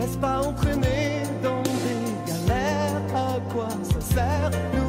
laisse pas entraîner dans des galères? À quoi ça sert?